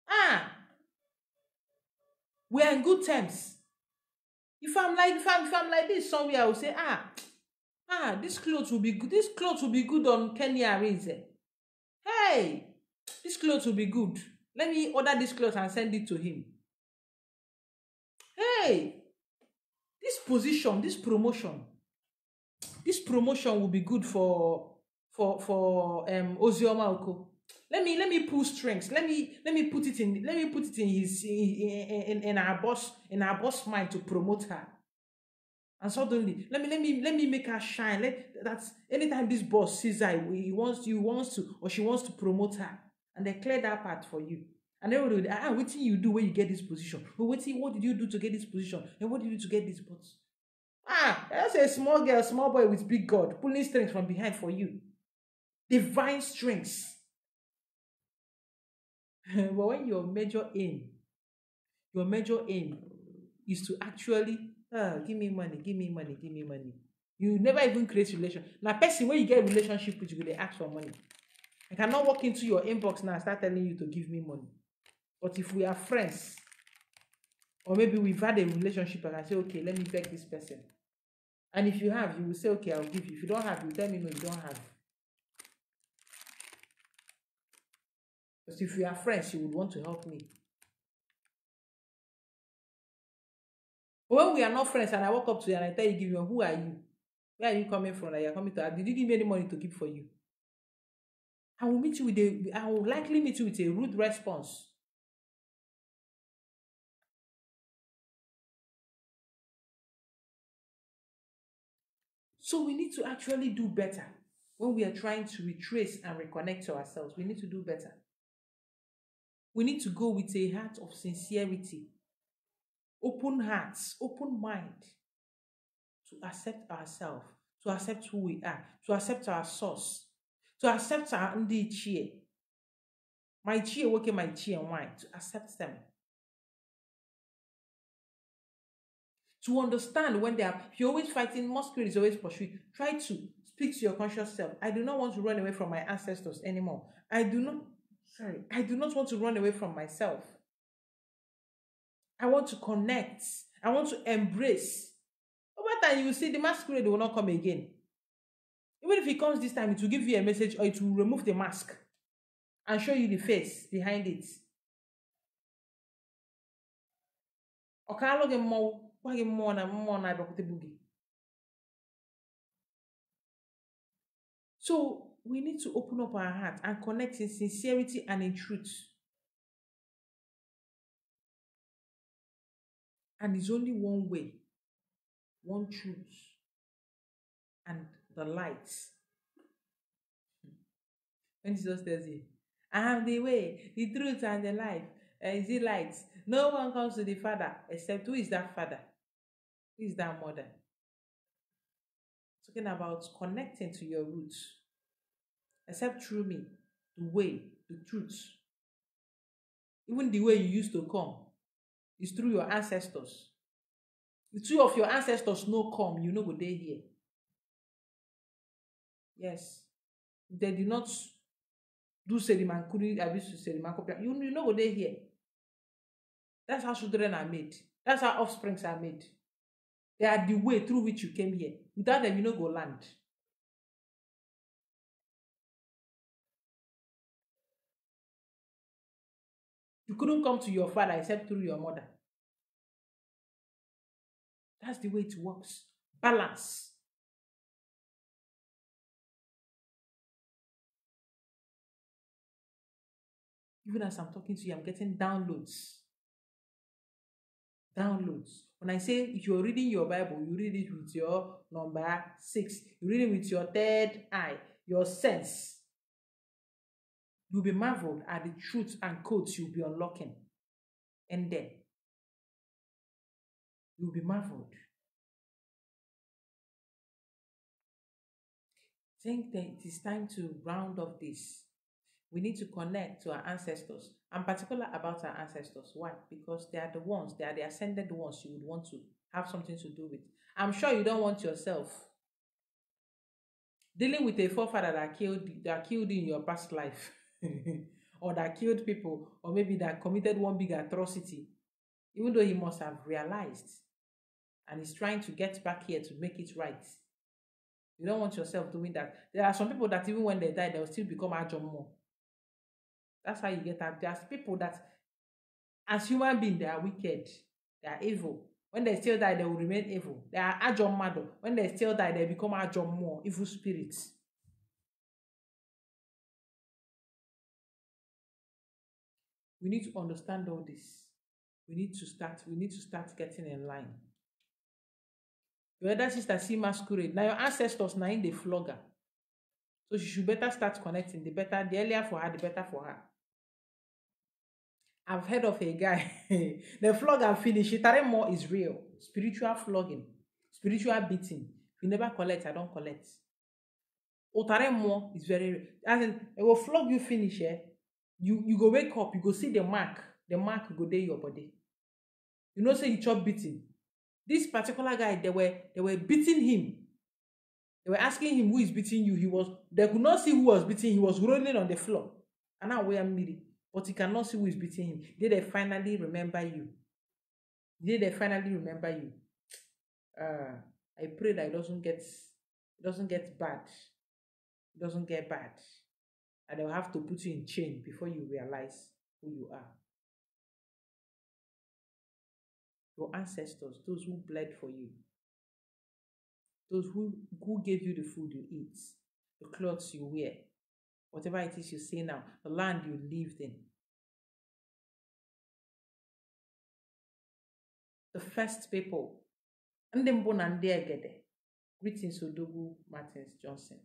Ah, we are in good terms. If I'm like if I'm, if I'm like this somewhere, I will say, ah, ah, this clothes will be good. This clothes will be good on Kenya Arinze. Hey, this clothes will be good. Let me order this clothes and send it to him. Hey, this position, this promotion, this promotion will be good for for for um Ozioma Oko. Let me let me pull strings. Let me let me put it in let me put it in his in, in, in our boss in our boss mind to promote her. And suddenly, let me let me let me make her shine. Let that's anytime this boss sees her, he wants he wants to or she wants to promote her, and they clear that part for you. And everybody will ah, what did you do when you get this position? Or what, what did you do to get this position? And what did you do to get this boss? Ah, that's a small girl, small boy with big God pulling strings from behind for you. Divine strings. but when your major aim, your major aim is to actually, ah, give me money, give me money, give me money. You never even create relation. Now, person when you get relationship with you, they ask for money. I cannot walk into your inbox now and start telling you to give me money. But if we are friends, or maybe we've had a relationship and I say, okay, let me beg this person. And if you have, you will say, okay, I'll give you. If you don't have, you tell me no, you don't have. Because if we are friends, you would want to help me. But when we are not friends and I walk up to you and I tell you, give you, who are you? Where are you coming from? That you're coming to? Did you give me any money to give for you? I will meet you with a, I will likely meet you with a rude response. So we need to actually do better when we are trying to retrace and reconnect to ourselves. We need to do better. We need to go with a heart of sincerity, open hearts, open mind to accept ourselves, to accept who we are, to accept our source, to accept our ndi chie. My chie working my chie and why? To accept them. to understand when they are you're always fighting masquerade is always pursuing try to speak to your conscious self. I do not want to run away from my ancestors anymore. I do not sorry i do not want to run away from myself. I want to connect. I want to embrace. Over time you see the masquerade will not come again even if it comes this time it will give you a message or it will remove the mask and show you the face behind it. So we need to open up our heart and connect in sincerity and in truth. And it's only one way one truth and the light when jesus tells you i am the way the truth and the life uh, is it light no one comes to the father except who is that father who is that mother? Talking about connecting to your roots. Accept through me the way, the truth. Even the way you used to come is through your ancestors. The two of your ancestors no come, you know go they here. Yes. They did not do Serimankuri, abuse Serimankopia. You, you know go they here. That's how children are made. That's how offsprings are made. They are the way through which you came here. Without them, you no go land. You couldn't come to your father except through your mother. That's the way it works. Balance. Even as I'm talking to you, I'm getting downloads. Downloads. When I say if you're reading your Bible, you read it with your number six. You read it with your third eye, your sense. You'll be marveled at the truth and codes you'll be unlocking. And then you'll be marveled. think that it is time to round off this. We need to connect to our ancestors. I'm particular about our ancestors. Why? Because they are the ones, they are the ascended ones you would want to have something to do with. I'm sure you don't want yourself dealing with a forefather that killed that killed in your past life or that killed people or maybe that committed one big atrocity even though he must have realized and he's trying to get back here to make it right you don't want yourself doing that there are some people that even when they die they'll still become ajomo that's how you get that there's people that as human beings they are wicked. They are evil. When they still die they will remain evil. They are ajomado. When they still die they become ajomo evil spirits. We need to understand all this. We need to start we need to start getting in line. Your elder sister see masquerade na your ancestors na im dey flog her so she should better start connecting. The better the earlier for her the better for her i've heard of a guy the flog am finish itare more is real. Spiritual flogging spiritual beating. If you never collect i don collect. Otare more is very real. As in e go flog you finish eh? You you go wake up you go see the mark. The mark go dey your body. You know say you chop beating? This particular guy they were they were beating him. They were asking him who is beating you. He was they could not see who was beating he was rolling on the floor. And now we are meeting but he cannot see who is beating him. Did they finally remember you? Did they finally remember you? Uh i pray that it doesn't get it doesn't get bad. It doesn't get bad. And they'll have to put you in chain before you realize who you are. Your ancestors, those who bled for you, those who, who gave you the food you eat, the clothes you wear, whatever it is you say now, the land you lived in. The first people, ndị mbụ na ndị egede, greetings Odogwu Martins Johnson.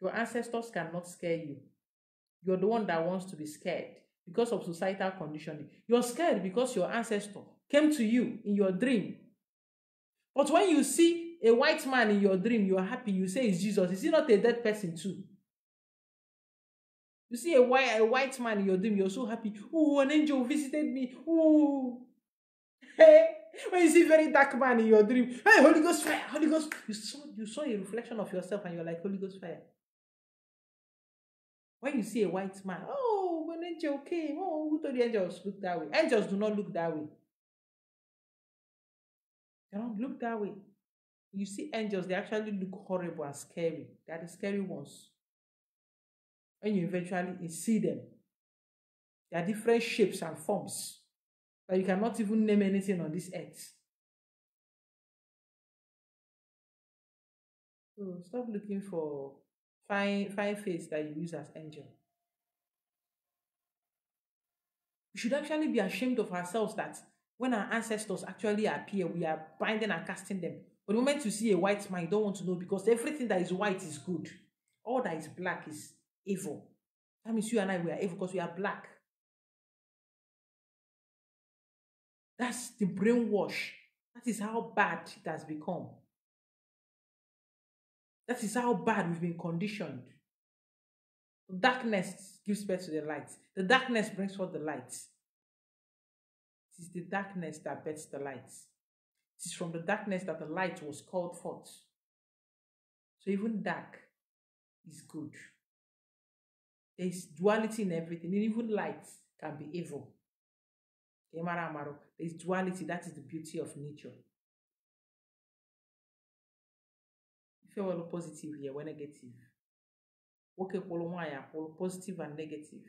Your ancestors cannot scare you. You're the one that wants to be scared because of societal conditioning. You're scared because your ancestor came to you in your dream. But when you see a white man in your dream, you are happy. You say it's Jesus. Is he not a dead person too? You see a white, a white man in your dream, you're so happy. Oh, an angel visited me. Oh, hey. When you see very dark man in your dream, hey, Holy Ghost fire, Holy Ghost. You saw, you saw a reflection of yourself, and you're like Holy Ghost fire. When you see a white man, oh, when angel came, oh, who told the angels look that way? Angels do not look that way. They don't look that way. You see angels, they actually look horrible and scary. They are the scary ones. When you eventually see them, they are different shapes and forms that you cannot even name anything on this earth. So stop looking for fine fine face that you use as angel. We should actually be ashamed of ourselves that when our ancestors actually appear, we are binding and casting them. But the moment you see a white man, you don't want to know because everything that is white is good. All that is black is evil. That means you and I we are evil because we are black. That's the brainwash. That is how bad it has become. That is how bad we've been conditioned. Darkness gives birth to the light. The darkness brings forth the light. It is the darkness that births the light. It is from the darkness that the light was called forth. So even dark is good. There is duality in everything. Even light can be evil. There is duality. That is the beauty of nature. If you were positive here, we're negative. Okay, positive and negative.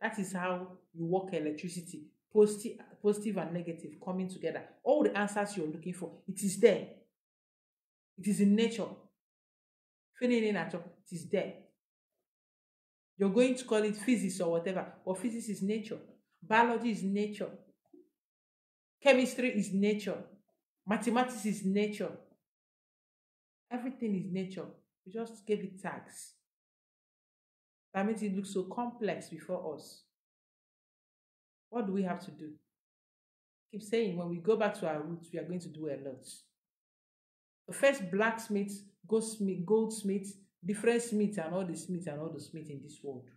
That is how you work electricity. Positive, positive and negative coming together. All the answers you're looking for, it is there. It is in nature. Feeling in nature, it is there. You're going to call it physics or whatever, but physics is nature. Biology is nature. Chemistry is nature. Mathematics is nature. Everything is nature. We just gave it tags. That makes it look so complex before us. What do we have to do? Keep saying when we go back to our roots, we are going to do a lot. The first blacksmith, goldsmith, goldsmith, different smiths, and all the smiths and all the smiths in this world.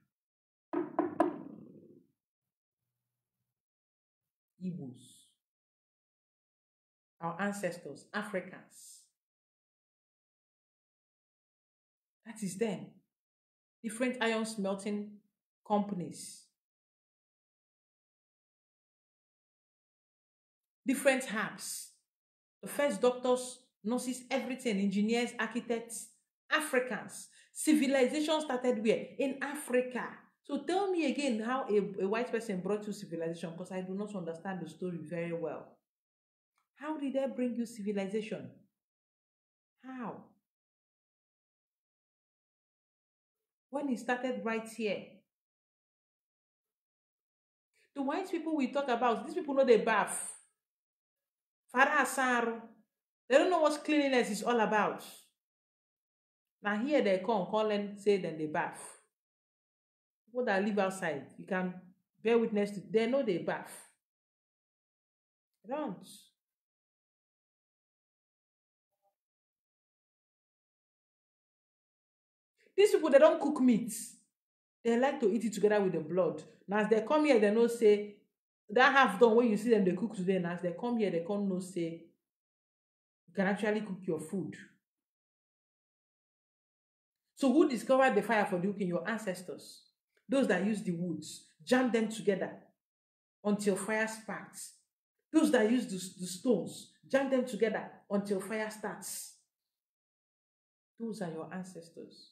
Igbos, our ancestors, Africans. That is them. Different iron smelting companies. Different herbs. The first doctors, nurses, everything, engineers, architects, Africans. Civilization started where? In Africa. So tell me again how a, a white person brought you civilization because I do not understand the story very well. How did they bring you civilization? How? When it started right here. The white people we talk about, these people know they bath. Farah Asaro. They don't know what cleanliness is all about. Now here they come, calling, say then they bath. People that live outside, you can bear witness to, they know they bath. They don't. These people, they don't cook meat. They like to eat it together with the blood. Now, as they come here, they know say that half done when you see them they cook today. And as they come here, they come know say you can actually cook your food. So who discovered the fire for cooking? Your ancestors. Those that used the woods, jam them together until fire sparks. Those that use the, the stones, jam them together until fire starts. Those are your ancestors.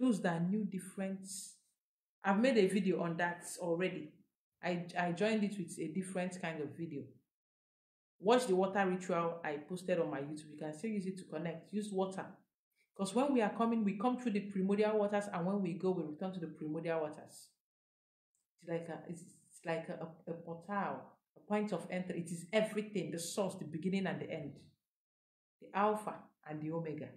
those that knew difference. I've made a video on that already. I, I joined it with a different kind of video. Watch the water ritual I posted on my YouTube. You can still use it to connect. Use water. Because when we are coming, we come through the primordial waters, and when we go, we return to the primordial waters. It's like a it's like a, a, a portal, a point of entry. It is everything, the source, the beginning and the end. The alpha and the omega.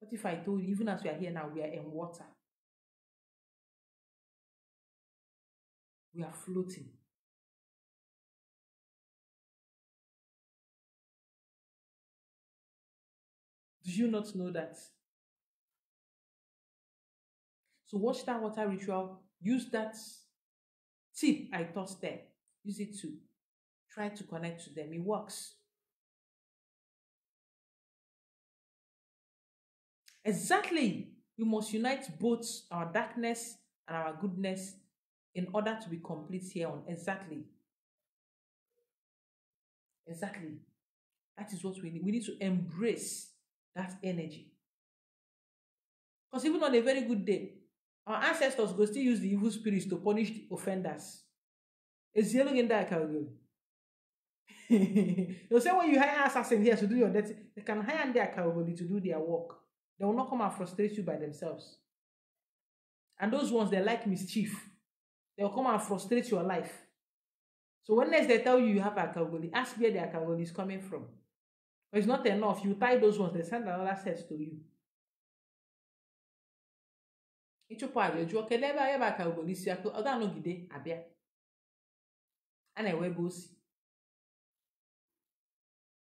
What if I told you, even as we are here now, we are in water? We are floating. Do you not know that? So watch that water ritual. Use that tip I taught there. Use it to try to connect to them. It works. Exactly. We must unite both our darkness and our goodness in order to be complete here on exactly. Exactly. That is what we need. We need to embrace that energy. Because even on a very good day, our ancestors go still use the evil spirits to punish the offenders. It's yelling in that category. They'll say when you hire assassin here to do your dirty, they can hire their category to do their work. They will not come and frustrate you by themselves. And those ones, they like mischief. They'll come and frustrate your life. So when next they tell you you have alcohol, ask where the alcohol is coming from. But it's not enough. You tie those ones, they send another set to you. ịchụpụ abịa jụọ kedu ebe ebe aka ugolo isi aka ọ ga-anọgide abịa a na-enwe ebe o si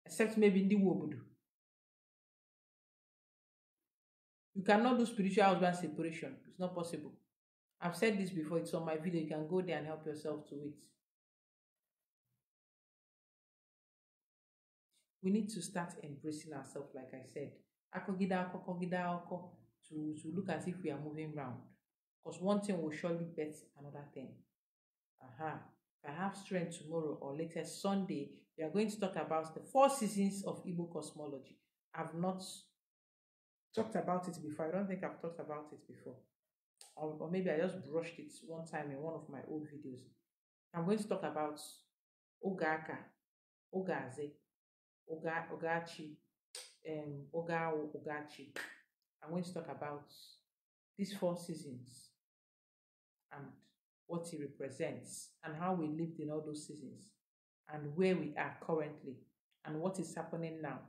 except maybe ndị nwe obodo You cannot do spiritual husband separation. It's not possible. I've said this before. It's on my video. You can go there and help yourself to it. We need to start embracing ourselves, like I said. Akogida, akogida, ako, to, to look as if we are moving round. Because one thing will surely bet another thing. Aha. If I have strength tomorrow or later Sunday, we are going to talk about the four seasons of Igbo cosmology. I've not talked about it before. I don't think I've talked about it before. Or, or maybe I just brushed it one time in one of my old videos. I'm going to talk about Ogaka, Ogaze, Oga, Ogachi, um, Oga, Ogachi. I'm going to talk about these four seasons and what it represents and how we lived in all those seasons and where we are currently and what is happening now.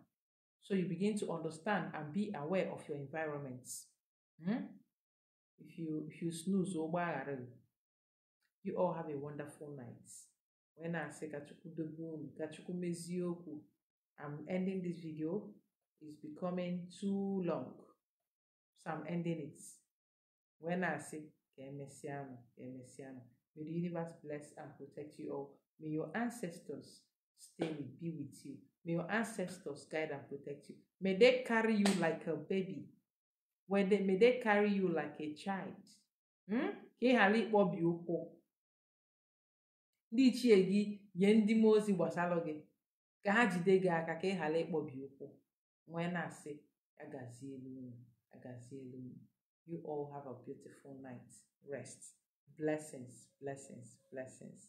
So you begin to understand and be aware of your environments. Hmm? If you if you snooze, oh, you all have a wonderful night. When I say Kachuku Debun, Kachuku Mezioku, I'm ending this video. It's becoming too long. So I'm ending it. When I say Kemesiano, Kemesiano, may the universe bless and protect you all. May your ancestors stay with, be with you. May your ancestors guide and protect you. May they carry you like a baby. When they, may they carry you like a child. Hmm? Ka ị ghara ịkpọbi ụkwụ. Ndị ichie gị nye ndị mmụọ ozi gbasalụ gị. Ka ha jide gị aka ka ị ghara ịkpọbi ụkwụ. Nwee na-asị agazielu agazielu you all have a beautiful night. Rest. Blessings blessings blessings.